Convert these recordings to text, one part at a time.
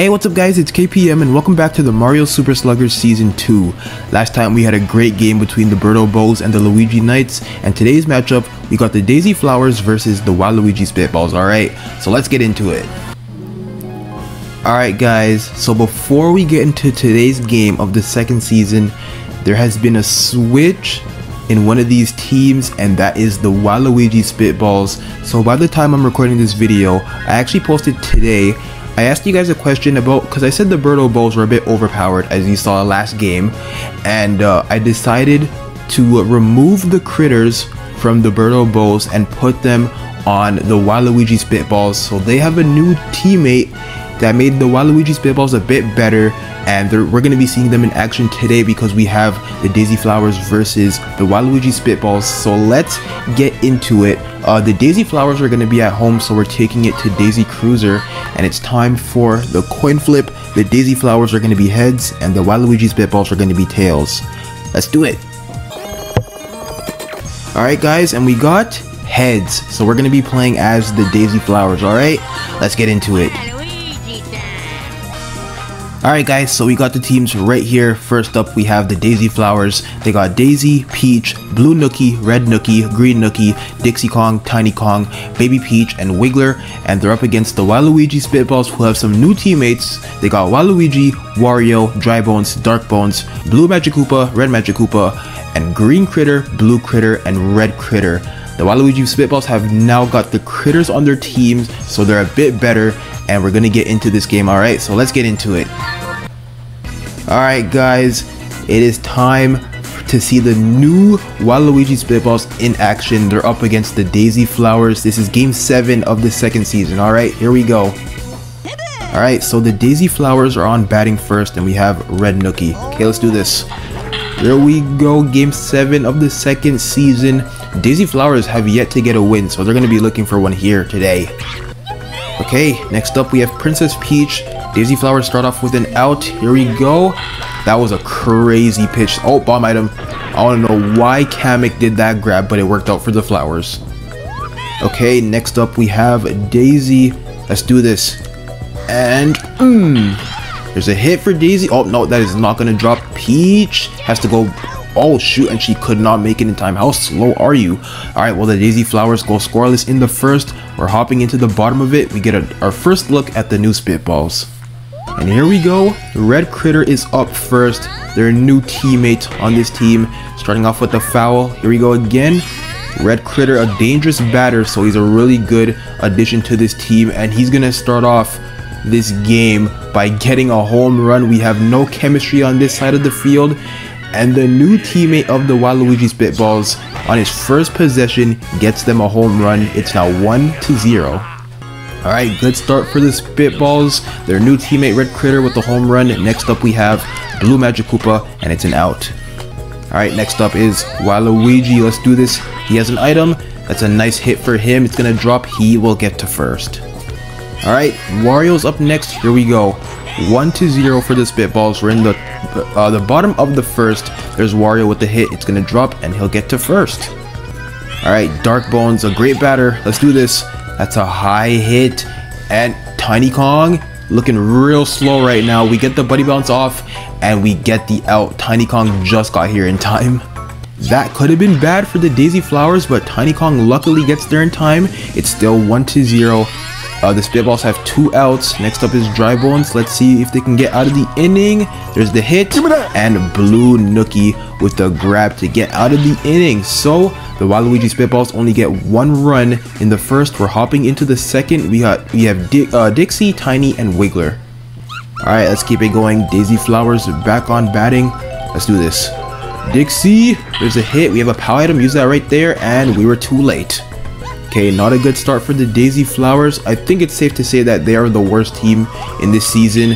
Hey, what's up guys, it's KPM and welcome back to the Mario Super Sluggers Season 2. Last time we had a great game between the Birdo Bows and the Luigi Knights, and today's matchup, we got the Daisy Flowers versus the Waluigi Spitballs, alright? So let's get into it. Alright guys, so before we get into today's game of the second season, there has been a switch in one of these teams and that is the Waluigi Spitballs. So by the time I'm recording this video, I actually posted today I asked you guys a question about because I said the Birdo Bows were a bit overpowered as you saw last game and uh, I decided to remove the critters from the Birdo Bows and put them on the Waluigi Spitballs. So they have a new teammate that made the Waluigi Spitballs a bit better and we're going to be seeing them in action today because we have the Daisy Flowers versus the Waluigi Spitballs. So let's get into it uh, the Daisy Flowers are going to be at home so we're taking it to Daisy Cruiser and it's time for the coin flip. The Daisy Flowers are going to be heads and the Waluigi Spitballs are going to be tails. Let's do it. Alright guys and we got heads so we're going to be playing as the Daisy Flowers alright let's get into it Alright guys, so we got the teams right here. First up, we have the Daisy Flowers. They got Daisy, Peach, Blue Noki, Red Noki, Green Noki, Dixie Kong, Tiny Kong, Baby Peach, and Wiggler. And they're up against the Waluigi Spitballs who have some new teammates. They got Waluigi, Wario, Dry Bones, Dark Bones, Blue Magikoopa, Red Magikoopa, and Green Kritter, Blue Kritter, and Red Kritter. The Waluigi Spitballs have now got the critters on their teams, so they're a bit better and we're gonna get into this game alright so let's get into it. Alright guys it is time to see the new Waluigi Spitballs in action. They're up against the Daisy Flowers. This is game 7 of the second season alright here we go. Alright so the Daisy Flowers are on batting first and we have Red Noki. Okay let's do this here we go game 7 of the second season Daisy Flowers have yet to get a win so they're gonna be looking for one here today Okay, next up we have Princess Peach. Daisy Flowers start off with an out. Here we go. That was a crazy pitch. Oh, bomb item. I to know why Kamek did that grab, but it worked out for the flowers. Okay, next up we have Daisy. Let's do this. And, mmm. There's a hit for Daisy. Oh, no, that is not going to drop. Peach has to go Oh shoot, and she could not make it in time. How slow are you? Alright, well the Daisy Flowers go scoreless in the first. We're hopping into the bottom of it. We get a, our first look at the new Spitballs. And here we go. Red Kritter is up first. Their new teammate on this team. Starting off with the foul. Here we go again. Red Kritter, a dangerous batter, so he's a really good addition to this team. And he's going to start off this game by getting a home run. We have no chemistry on this side of the field and the new teammate of the Waluigi Spitballs on his first possession gets them a home run. It's now 1 to 0. Alright, good start for the Spitballs. Their new teammate Red Kritter with the home run. Next up we have Blue Magikoopa and it's an out. Alright, next up is Waluigi. Let's do this. He has an item. That's a nice hit for him. It's gonna drop. He will get to first. Alright, Wario's up next. Here we go. 1 to 0 for the Spitballs. We're in the uh, the bottom of the first. There's Wario with the hit. It's going to drop and he'll get to first. Alright, Dark Bones, a great batter. Let's do this. That's a high hit. And Tiny Kong looking real slow right now. We get the buddy bounce off and we get the out. Tiny Kong just got here in time. That could have been bad for the Daisy Flowers, but Tiny Kong luckily gets there in time. It's still 1 to 0. Uh, the Spitballs have two outs. Next up is Dry Bones. Let's see if they can get out of the inning. There's the hit and Blue Noki with the grab to get out of the inning. So the Waluigi Spitballs only get one run in the first. We're hopping into the second. We got we have Di uh, Dixie, Tiny, and Wiggler. All right, let's keep it going. Daisy Flowers back on batting. Let's do this. Dixie, there's a hit. We have a power item. Use that right there, and we were too late. Okay, not a good start for the Daisy Flowers. I think it's safe to say that they are the worst team in this season,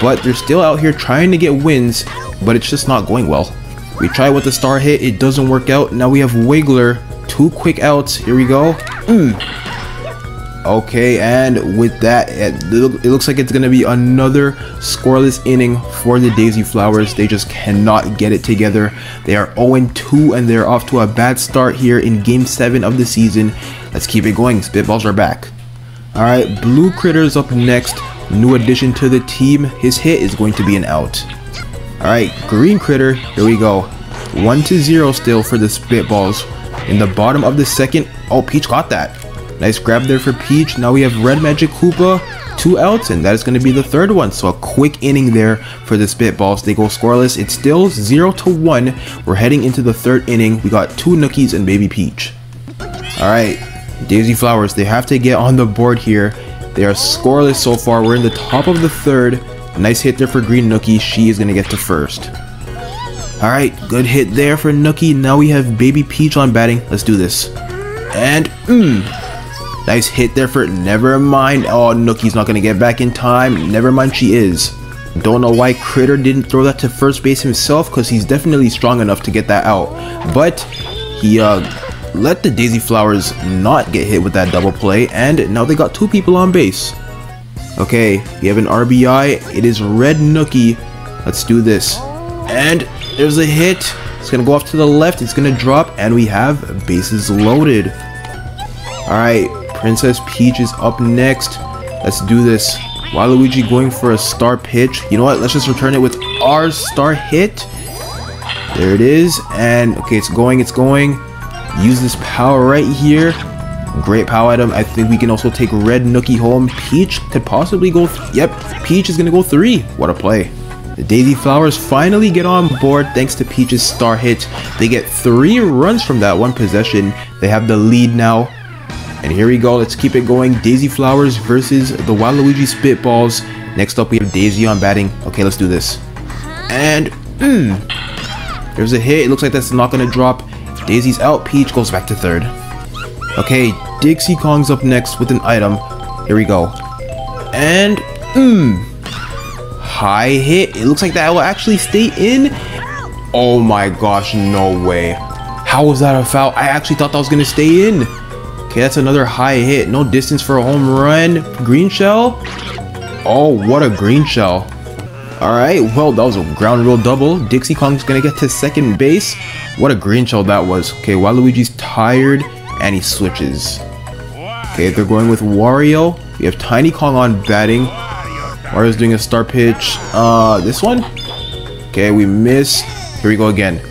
but they're still out here trying to get wins, but it's just not going well. We try with the star hit, it doesn't work out. Now we have Wiggler, two quick outs. Here we go. Mm. Okay, and with that, it, it looks like it's going to be another scoreless inning for the Daisy Flowers. They just cannot get it together. They are 0-2 and they're off to a bad start here in Game 7 of the season. Let's keep it going. Spitballs are back. Alright, Blue Kritters up next. new addition to the team. His hit is going to be an out. Alright, Green Kritter, here we go. 1 to 0 still for the Spitballs. In the bottom of the second, oh, Peach got that. Nice grab there for Peach. Now we have Red Magikoopa, two outs, and that is going to be the third one. So a quick inning there for the Spitballs. They go scoreless. It's still 0 to 1. We're heading into the third inning. We got two Nokis and Baby Peach. Alright, Daisy Flowers, they have to get on the board here. They are scoreless so far. We're in the top of the third. Nice hit there for Green Noki. She is going to get to first. Alright, good hit there for Noki. Now we have Baby Peach on batting. Let's do this. And, mmm. Nice hit there for Never mind. Oh, Noki's not going to get back in time. Never mind, she is. Don't know why Kritter didn't throw that to first base himself because he's definitely strong enough to get that out. But he uh, let the Daisy Flowers not get hit with that double play and now they got two people on base. Okay, we have an RBI. It is Red Noki. Let's do this. And there's a hit. It's going to go off to the left. It's going to drop and we have bases loaded. Alright, Princess Peach is up next. Let's do this. Waluigi going for a star pitch. You know what? Let's just return it with our star hit. There it is. And, okay, it's going, it's going. Use this power right here. Great power item. I think we can also take Red Noki home. Peach could possibly go... yep, Peach is going to go three. What a play. The Daisy Flowers finally get on board thanks to Peach's star hit. They get three runs from that one possession. They have the lead now. And here we go, let's keep it going. Daisy Flowers versus the Waluigi Spitballs. Next up, we have Daisy on batting. Okay, let's do this. And, mmm, there's a hit. It looks like that's not going to drop. Daisy's out. Peach goes back to third. Okay, Dixie Kong's up next with an item. Here we go. And, mmm, high hit. It looks like that will actually stay in. Oh my gosh, no way. How was that a foul? I actually thought that was going to stay in. Okay, that's another high hit. No distance for a home run. Green shell? Oh, what a green shell. Alright, well, that was a ground rule double. Dixie Kong's gonna get to second base. What a green shell that was. Okay, Waluigi's tired, and he switches. Okay, they're going with Wario. We have Tiny Kong on batting. Wario's doing a star pitch. Uh, this one? Okay, we miss. Here we go again.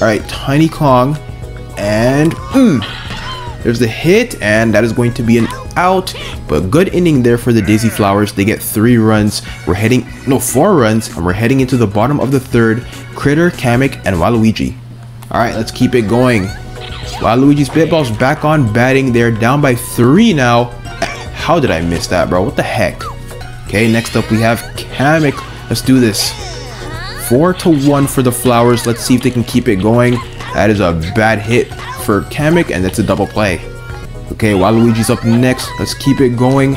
Alright, Tiny Kong. And, hmm. There's the hit, and that is going to be an out. But good inning there for the Daisy Flowers. They get three runs. We're heading, no, four runs, and we're heading into the bottom of the third. Kritter, Kamek, and Waluigi. All right, let's keep it going. Waluigi Spitballs back on batting. They're down by three now. How did I miss that, bro? What the heck? Okay, next up we have Kamek. Let's do this. Four to one for the Flowers. Let's see if they can keep it going. That is a bad hit for Kamek, and that's a double play. Okay, Waluigi's up next. Let's keep it going.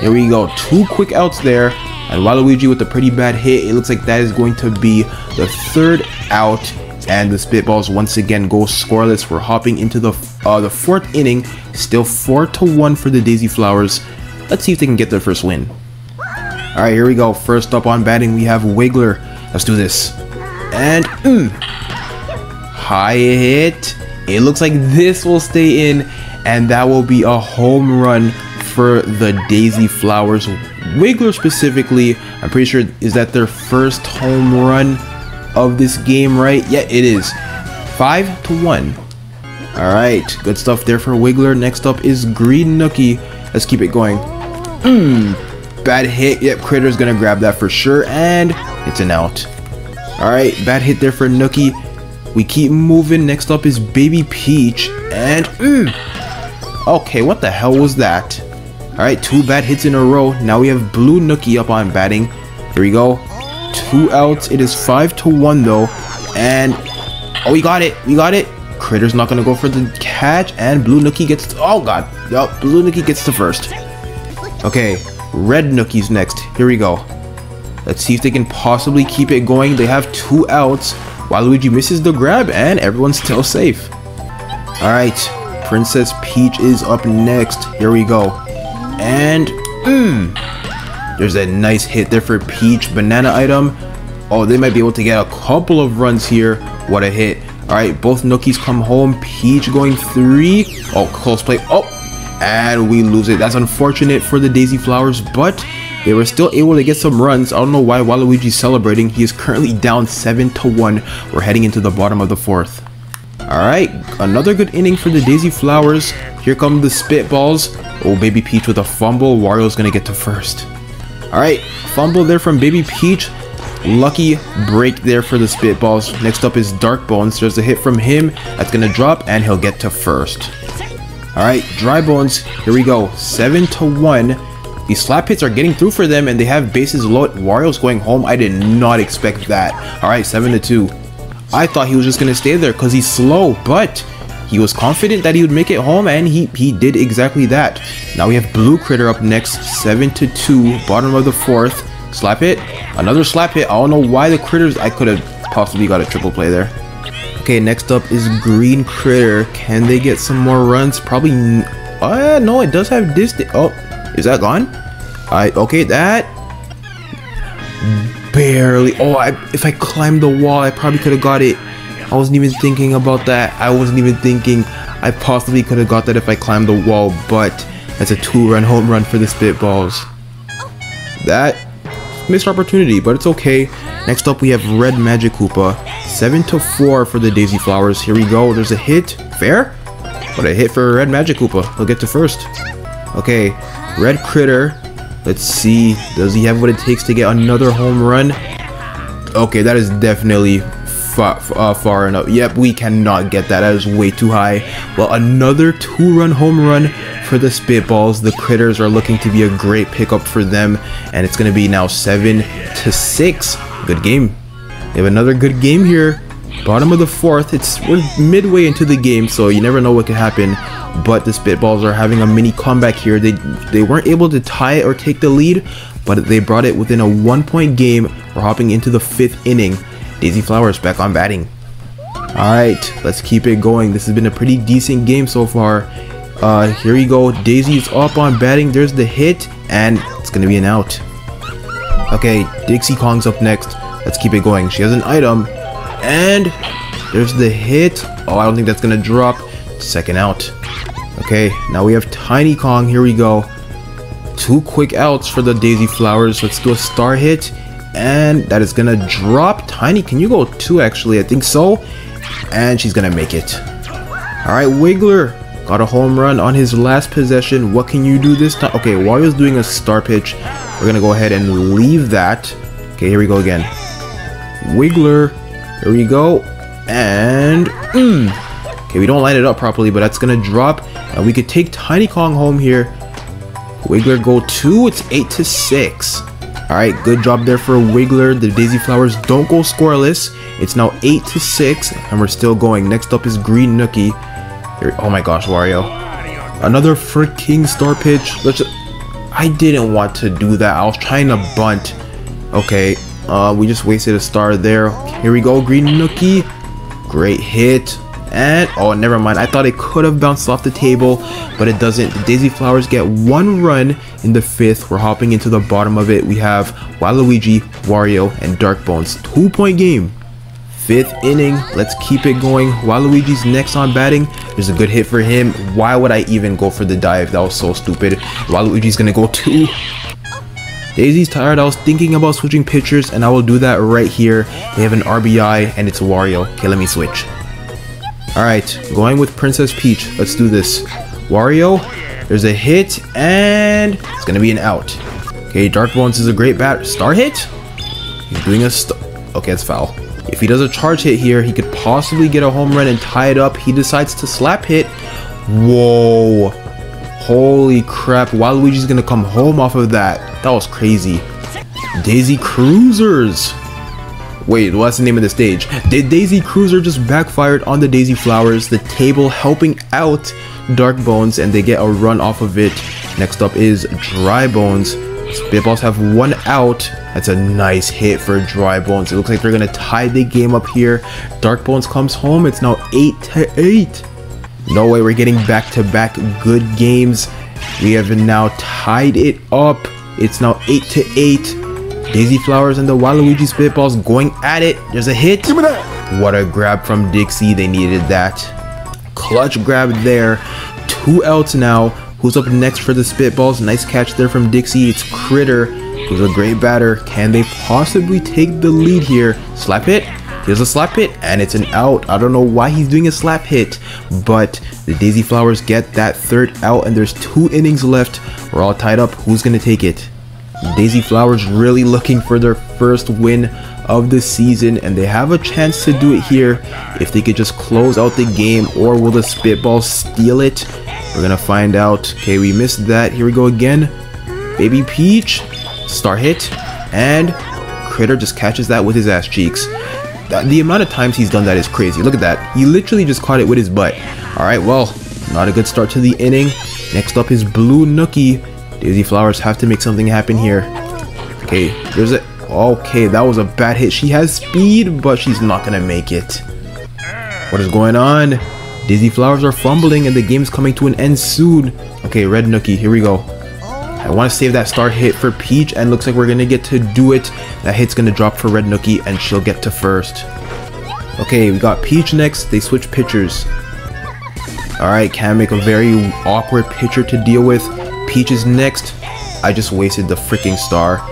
Here we go. Two quick outs there. And Waluigi with a pretty bad hit. It looks like that is going to be the third out. And the Spitballs once again go scoreless. We're hopping into the uh, the fourth inning. Still 4 to one for the Daisy Flowers. Let's see if they can get their first win. Alright, here we go. First up on batting, we have Wiggler. Let's do this. And, mm, high hit. It looks like this will stay in, and that will be a home run for the Daisy Flowers. Wiggler specifically, I'm pretty sure is that their first home run of this game, right? Yeah, it is. Five to one. All right, good stuff there for Wiggler. Next up is Green Noki. Let's keep it going. Mmm, bad hit. Yep, Kritter's gonna grab that for sure, and it's an out. All right, bad hit there for Noki. We keep moving. Next up is Baby Peach. And, mm, okay, what the hell was that? Alright, two bad hits in a row. Now we have Blue Noki up on batting. Here we go. Two outs. It is 5 to 1 though. And, oh, we got it. We got it. Kritter's not going to go for the catch. And Blue Noki gets, oh god. Yep, Blue Noki gets the first. Okay, Red Noki's next. Here we go. Let's see if they can possibly keep it going. They have two outs. Waluigi misses the grab and everyone's still safe. Alright, Princess Peach is up next. Here we go. And, mmm, there's a nice hit there for Peach. Banana item. Oh, they might be able to get a couple of runs here. What a hit. Alright, both Nokis come home. Peach going three. Oh, close play. Oh, and we lose it. That's unfortunate for the Daisy Flowers, but They were still able to get some runs. I don't know why Waluigi's celebrating. He is currently down 7 to 1. We're heading into the bottom of the fourth. Alright, another good inning for the Daisy Flowers. Here come the Spitballs. Oh, Baby Peach with a fumble. Wario's gonna get to first. Alright, fumble there from Baby Peach. Lucky break there for the Spitballs. Next up is Dark Bones. There's a hit from him. That's to drop, and he'll get to first. Alright, Dry Bones. Here we go. 7 to 1. These slap hits are getting through for them, and they have bases loaded. Wario's going home. I did not expect that. Alright, 7 to 2. I thought he was just going to stay there because he's slow, but he was confident that he would make it home, and he, he did exactly that. Now we have Blue Kritter up next, 7 to 2, bottom of the fourth. Slap hit. Another slap hit. I don't know why the critters... I could have possibly got a triple play there. Okay, next up is Green Kritter. Can they get some more runs? Probably... Uh, no, it does have distance. Oh, is that gone? I Okay, that... Barely. Oh, I, if I climbed the wall, I probably could have got it. I wasn't even thinking about that. I wasn't even thinking I possibly could have got that if I climbed the wall, but that's a two-run home run for the Spitballs. That Missed opportunity, but it's okay. Next up, we have Red Magikoopa. 7 to 4 for the Daisy Flowers. Here we go. There's a hit. Fair? What a hit for Red Magikoopa. He'll get to first. Okay, Red Kritter. Let's see. Does he have what it takes to get another home run? Okay, that is definitely far, uh, far enough. Yep, we cannot get that. That is way too high. Well, another two-run home run for the Spitballs. The Kritters are looking to be a great pickup for them, and it's going to be now 7 to 6. Good game. We have another good game here. Bottom of the fourth. It's we're midway into the game, so you never know what could happen. But the Spitballs are having a mini comeback here. They they weren't able to tie it or take the lead, but they brought it within a one-point game. We're hopping into the fifth inning. Daisy Flowers back on batting. Alright, let's keep it going. This has been a pretty decent game so far. Uh, here we go. Daisy's up on batting. There's the hit, and it's going to be an out. Okay, Dixie Kong's up next. Let's keep it going. She has an item, and there's the hit. Oh, I don't think that's going to drop. Second out. Okay, now we have Tiny Kong. Here we go. Two quick outs for the Daisy Flowers. Let's do a star hit and that is gonna drop tiny can you go two actually i think so and she's gonna make it all right wiggler got a home run on his last possession what can you do this time okay while wario's doing a star pitch we're gonna go ahead and leave that okay here we go again wiggler here we go and mm. Okay we don't line it up properly but that's gonna drop and we could take tiny kong home here wiggler go two it's eight to six Alright, good job there for Wiggler. The Daisy Flowers don't go scoreless. It's now 8 to 6, and we're still going. Next up is Green Noki. Oh my gosh, Wario. Another freaking star pitch. Let's just, I didn't want to do that. I was trying to bunt. Okay, uh, we just wasted a star there. Here we go, Green Noki. Great hit. Oh, never mind. I thought it could have bounced off the table, but it doesn't. The Daisy Flowers get one run in the fifth. We're hopping into the bottom of it. We have Waluigi, Wario, and Dark Bones. Two point game. Fifth inning. Let's keep it going. Waluigi's next on batting. There's a good hit for him. Why would I even go for the dive? That was so stupid. Waluigi's gonna go two. Daisy's tired. I was thinking about switching pitchers, and I will do that right here. They have an RBI, and it's Wario. Okay, let me switch. Alright, going with Princess Peach. Let's do this. Wario, there's a hit, and it's gonna be an out. Okay, Dark Bones is a great bat. Star hit? He's doing a star. Okay, it's foul. If he does a charge hit here, he could possibly get a home run and tie it up. He decides to slap hit. Whoa. Holy crap. Waluigi's gonna come home off of that. That was crazy. Daisy Cruisers. Wait, what's the name of the stage? Did Daisy Cruiser just backfired on the Daisy Flowers, the table helping out Dark Bones, and they get a run off of it. Next up is Dry Bones. Spitballs have one out. That's a nice hit for Dry Bones. It looks like they're gonna tie the game up here. Dark Bones comes home. It's now 8 to 8. No way, we're getting back to back good games. We have now tied it up. It's now 8 to 8. Daisy Flowers and the Waluigi Spitballs going at it. There's a hit. Give me that. What a grab from Dixie. They needed that. Clutch grab there. Two outs now. Who's up next for the Spitballs? Nice catch there from Dixie. It's Kritter. He's a great batter. Can they possibly take the lead here? Slap hit. Here's a slap hit, and it's an out. I don't know why he's doing a slap hit, but the Daisy Flowers get that third out, and there's two innings left. We're all tied up. Who's going to take it? Daisy Flowers really looking for their first win of the season and they have a chance to do it here. If they could just close out the game or will the spitball steal it? We're gonna find out. Okay we missed that. Here we go again. Baby peach star hit and critter just catches that with his ass cheeks. The amount of times he's done that is crazy. Look at that. He literally just caught it with his butt. All right well not a good start to the inning. Next up is blue noki daisy flowers have to make something happen here okay there's a Okay, that was a bad hit. She has speed, but she's not gonna make it. What is going on? Daisy Flowers are fumbling and the game's coming to an end soon. Okay, Red Noki, here we go. I want to save that star hit for Peach and looks like we're going to get to do it. That hit's going to drop for Red Noki and she'll get to first. Okay, we got Peach next. They switch pitchers. Alright, Kamek a very awkward pitcher to deal with. Peach is next. I just wasted the freaking star.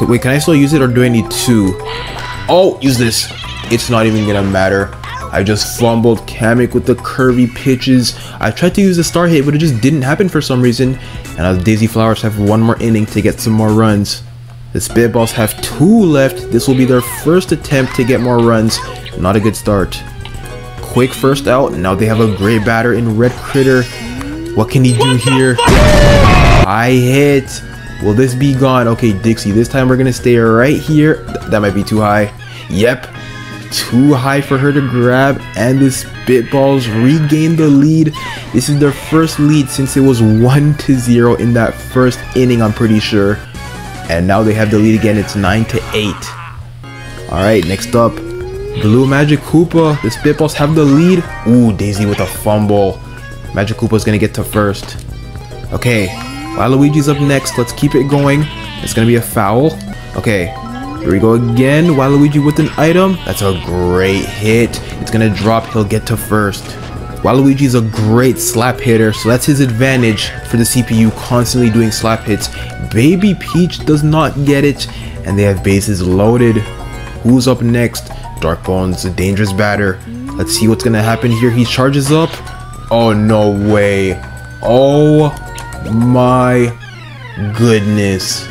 Wait, can I still use it or do I need two? Oh, use this. It's not even gonna matter. I just fumbled Kamek with the curvy pitches. I tried to use the star hit, but it just didn't happen for some reason. And now the Daisy Flowers have one more inning to get some more runs. The Spitballs have two left. This will be their first attempt to get more runs. Not a good start. Quick first out. Now they have a gray batter in Red Kritter. What can he do here? I hit. Will this be gone? Okay, Dixie, this time we're going to stay right here. Th that might be too high. Yep, too high for her to grab and the Spitballs regain the lead. This is their first lead since it was 1 to 0 in that first inning, I'm pretty sure. And now they have the lead again. It's 9 to 8. Alright, next up. Blue Magikoopa. The Spitballs have the lead. Ooh, Daisy with a fumble. Magikoopa's gonna get to first. Okay, Waluigi's up next. Let's keep it going. It's going to be a foul. Okay. Here we go again. Waluigi with an item. That's a great hit. It's going to drop. He'll get to first. Waluigi's a great slap hitter, so that's his advantage for the CPU constantly doing slap hits. Baby Peach does not get it, and they have bases loaded. Who's up next? Dark Bones, a dangerous batter. Let's see what's gonna happen here. He charges up. Oh, no way. Oh my goodness.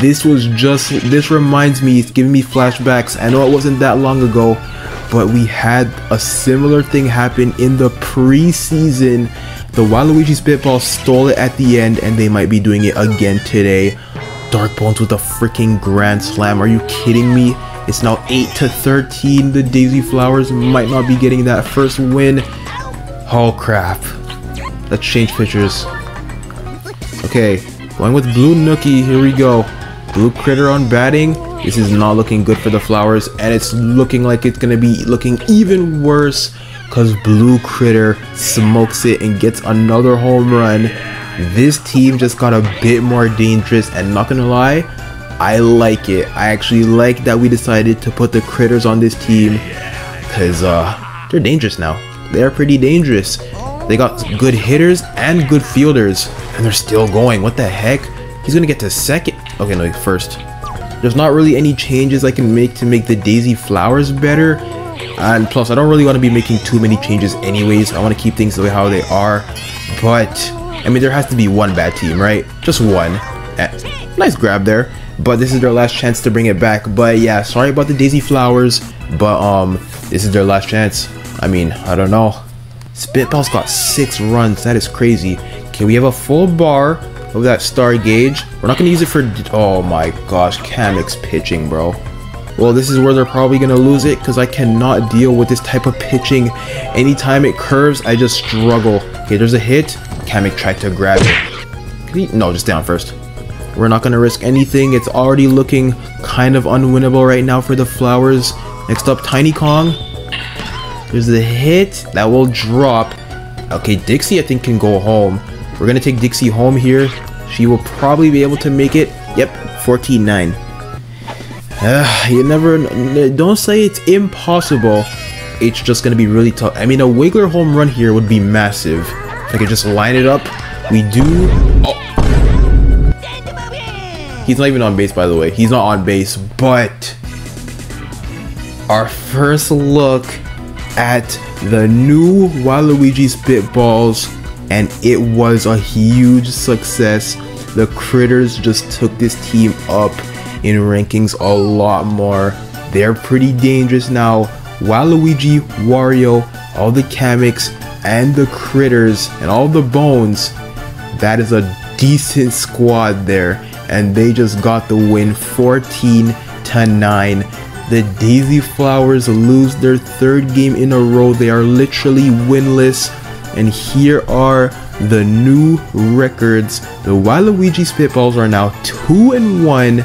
This was just, this reminds me, it's giving me flashbacks. I know it wasn't that long ago, but we had a similar thing happen in the preseason. The Waluigi Spitball stole it at the end, and they might be doing it again today. Dark Bones with a freaking Grand Slam. Are you kidding me? It's now 8 to 13. The Daisy Flowers might not be getting that first win. Oh crap. Let's change pictures. Okay, going with Blue Noki. Here we go. Blue Kritter on batting. This is not looking good for the Flowers, and it's looking like it's going to be looking even worse because Blue Kritter smokes it and gets another home run. This team just got a bit more dangerous, and not gonna lie, I like it. I actually like that we decided to put the Kritters on this team because uh, they're dangerous now. They're pretty dangerous. They got good hitters and good fielders, and they're still going. What the heck? He's gonna get to second. Okay, no, first. There's not really any changes I can make to make the daisy flowers better. And plus, I don't really want to be making too many changes anyways. I want to keep things the way how they are. But, I mean, there has to be one bad team, right? Just one. Eh, nice grab there. But this is their last chance to bring it back. But yeah, sorry about the daisy flowers. But, um, this is their last chance. I mean, I don't know. Spitball's got six runs. That is crazy. Okay, we have a full bar of that star gauge. We're not going to use it for... Oh my gosh, Kamek's pitching, bro. Well, this is where they're probably going to lose it because I cannot deal with this type of pitching. Anytime it curves, I just struggle. Okay, there's a hit. Kamek tried to grab it. No, just down first. We're not going to risk anything. It's already looking kind of unwinnable right now for the Flowers. Next up, Tiny Kong. There's the hit that will drop. Okay, Dixie I think can go home. We're gonna take Dixie home here. She will probably be able to make it. Yep, 14-9. Uh, you never, don't say it's impossible. It's just gonna be really tough. I mean, a Wiggler home run here would be massive. If I could just line it up. We do. Oh. He's not even on base, by the way. He's not on base, but our first look at the new Waluigi Spitballs, and it was a huge success. The Kritters just took this team up in rankings a lot more. They're pretty dangerous now. Waluigi, Wario, all the Kameks, and the Kritters, and all the Bones, that is a decent squad there. And they just got the win 14 to 9. The Daisy Flowers lose their third game in a row. They are literally winless. And here are the new records. The Waluigi Spitballs are now 2 and 1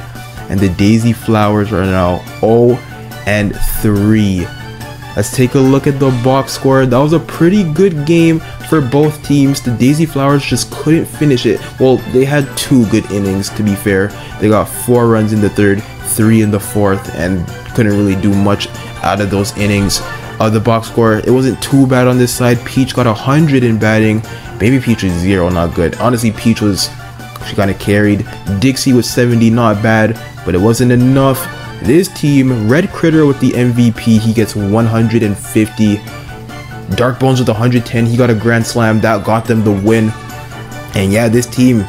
and the Daisy Flowers are now 0 and 3. Let's take a look at the box score. That was a pretty good game for both teams. The Daisy Flowers just couldn't finish it. Well, they had two good innings to be fair. They got four runs in the third, three in the fourth, and couldn't really do much out of those innings. Uh, the box score, it wasn't too bad on this side. Peach got 100 in batting. Baby Peach was zero, not good. Honestly, Peach was, she kind of carried. Dixie was 70, not bad, but it wasn't enough. This team, Red Kritter with the MVP, he gets 150. Dark Bones with 110, he got a Grand Slam, that got them the win. And yeah, this team,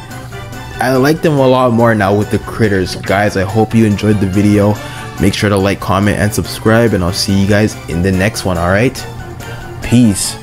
I like them a lot more now with the Kritters. Guys, I hope you enjoyed the video. Make sure to like, comment, and subscribe, and I'll see you guys in the next one, alright? Peace.